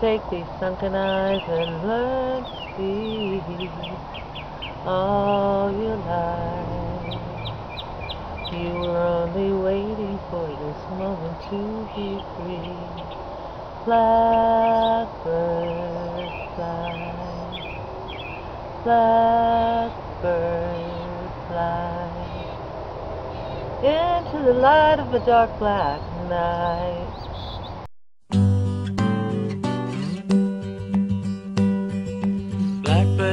Take these sunken eyes and learn to see all your life. You were only waiting for this moment to be free. Blackbird fly, blackbird fly into the light of a dark black night.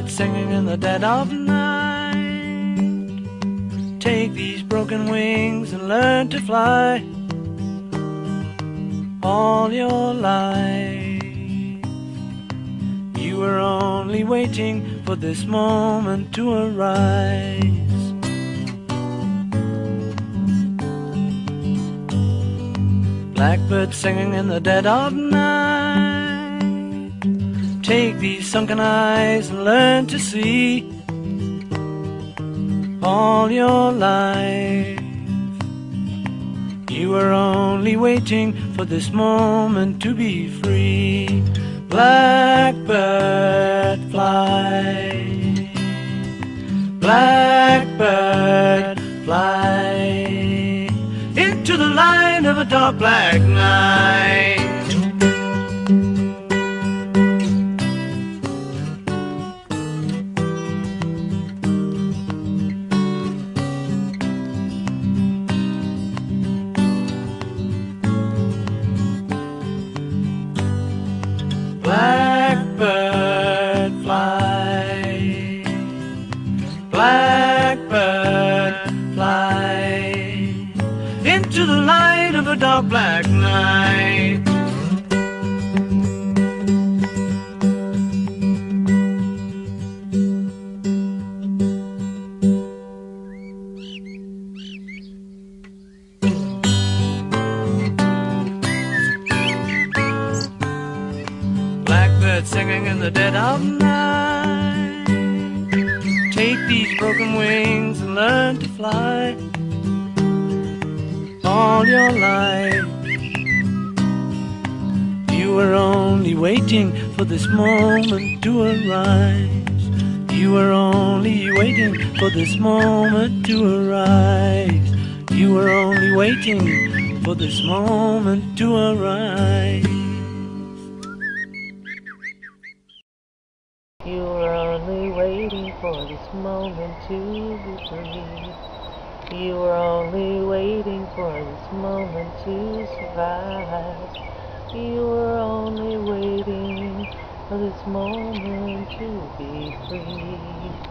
Blackbird singing in the dead of night. Take these broken wings and learn to fly. All your life, you were only waiting for this moment to arise. Blackbird singing in the dead of night. Take these sunken eyes and learn to see all your life. You were only waiting for this moment to be free. Blackbird fly. Blackbird fly into the light of a dark black night. Into the light of a dark black night. Blackbird singing in the dead of night. Take these broken wings and learn to fly all your life. You were only waiting for this moment to arise. You were only waiting for this moment to arise. You were only waiting for this moment to arise. You were only waiting for this moment to be free. You were only waiting for this moment to survive. You were only waiting for this moment to be free.